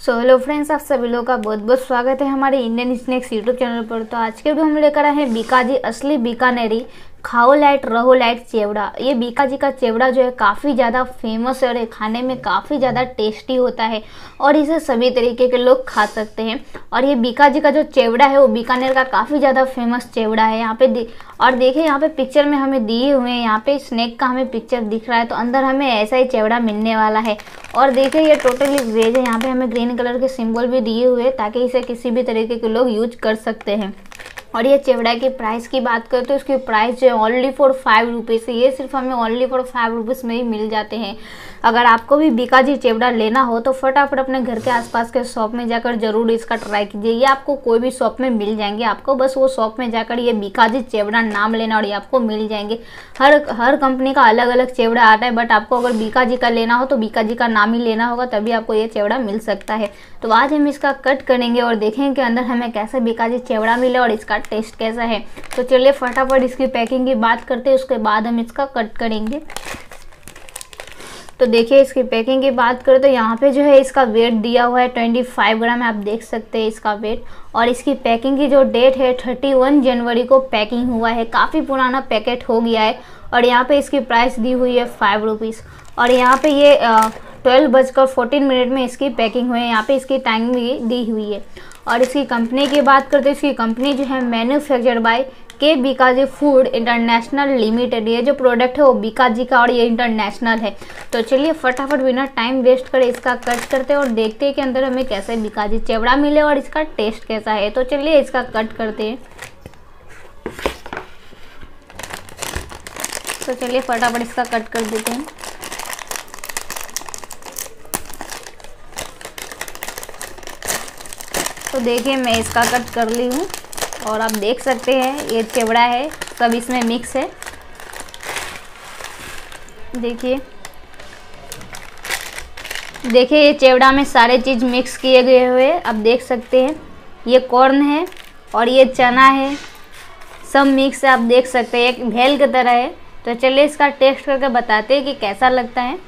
So hello friends आप सभी लोगों का बहुत बहुत स्वागत है हमारे इंडियन स्नैक्स यूट्यूब चैनल पर। तो आज के वीडियो हम लेकर आए हैं बीकाजी, असली बीकानेरी। खाओ लाइट, रहो लाइट चेवड़ा। ये बीका जी का चेवड़ा जो है, काफ़ी ज़्यादा फ़ेमस है और ये खाने में काफ़ी ज़्यादा टेस्टी होता है और इसे सभी तरीके के लोग खा सकते हैं। और ये बीका जी का जो चेवड़ा है, वो बीकानेर का काफ़ी ज़्यादा फ़ेमस चेवड़ा है। यहाँ पे और देखिए, यहाँ पे पिक्चर में हमें दिए हुए हैं। यहाँ पे स्नैक का हमें पिक्चर दिख रहा है तो अंदर हमें ऐसा ही चेवड़ा मिलने वाला है। और देखिए, ये टोटली वेज है। यहाँ पे हमें ग्रीन कलर के सिम्बल भी दिए हुए ताकि इसे किसी भी तरीके के लोग यूज़ कर सकते हैं। और ये चेवड़ा की प्राइस की बात करें तो इसकी प्राइस जो है ओनली फॉर फाइव रुपीज़ ये सिर्फ़ हमें ओनली फॉर फाइव रुपीज़ में ही मिल जाते हैं। अगर आपको भी बीकाजी चेवड़ा लेना हो तो फटाफट अपने घर के आसपास के शॉप में जाकर ज़रूर इसका ट्राई कीजिए। ये आपको कोई भी शॉप में मिल जाएँगे। आपको बस वो शॉप में जाकर ये बीकाजी चेवड़ा नाम लेना और ये आपको मिल जाएँगे। हर हर कंपनी का अलग अलग चेवड़ा आता है बट आपको अगर बीकाजी का लेना हो तो बीकाजी का नाम ही लेना होगा, तभी आपको ये चेवड़ा मिल सकता है। तो आज हम इसका कट करेंगे और देखेंगे अंदर हमें कैसे बीकाजी चेवड़ा मिले और इसका टेस्ट कैसा है? तो चलिए फटाफट इसकी पैकिंग की बात करते हैं, उसके बाद हम इसका कट करेंगे। तो देखिए, इसकी पैकिंग की बात करें तो यहाँ पे जो है इसका वेट दिया हुआ है ट्वेंटी फाइव ग्राम, आप देख सकते हैं इसका वेट और इसकी पैकिंग की जो डेट है थर्टी वन जनवरी को पैकिंग हुआ है। काफ़ी पुराना पैकेट हो गया है और यहाँ पे इसकी प्राइस दी हुई है फाइव रुपीज़ और यहाँ पे ये ट्वेल्व बजकर फोर्टीन मिनट में इसकी पैकिंग हुई है, यहाँ पे इसकी टाइमिंग भी दी हुई है। और इसकी कंपनी की बात करते हैं, इसकी कंपनी जो है मैन्युफैक्चर्ड बाय के बीकाजी फ़ूड इंटरनेशनल लिमिटेड ये जो प्रोडक्ट है वो बीकाजी का और ये इंटरनेशनल है। तो चलिए फटाफट बिना टाइम वेस्ट करे इसका कट करते हैं और देखते हैं कि अंदर हमें कैसे बीकाजी चेवड़ा मिले और इसका टेस्ट कैसा है। तो चलिए इसका कट करते हैं। तो चलिए फटाफट इसका कट कर देते हैं। तो देखिए, मैं इसका कट कर ली हूँ और आप देख सकते हैं, ये चेवड़ा है, सब इसमें मिक्स है। देखिए। देखिए, ये चेवड़ा में सारे चीज़ मिक्स किए गए हुए आप देख सकते हैं, ये कॉर्न है और ये चना है। सब मिक्स आप देख सकते हैं, एक भेल की तरह है। तो चलिए, इसका टेस्ट करके बताते हैं कि कैसा लगता है।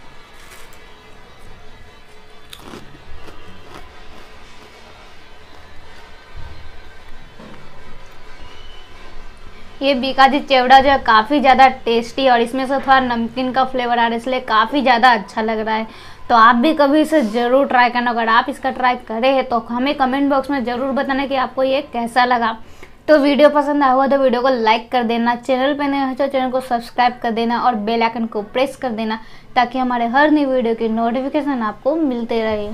ये बीकाजी चेवड़ा जो है काफ़ी ज़्यादा टेस्टी और इसमें से थोड़ा नमकीन का फ्लेवर आ रहा है, इसलिए काफ़ी ज़्यादा अच्छा लग रहा है। तो आप भी कभी इसे ज़रूर ट्राई करना, अगर आप इसका ट्राई करें तो हमें कमेंट बॉक्स में ज़रूर बताना कि आपको ये कैसा लगा। तो वीडियो पसंद आया हुआ तो वीडियो को लाइक कर देना, चैनल पर नए हो तो चैनल को सब्सक्राइब कर देना और बेल आइकन को प्रेस कर देना, ताकि हमारे हर नई वीडियो की नोटिफिकेशन आपको मिलते रहे।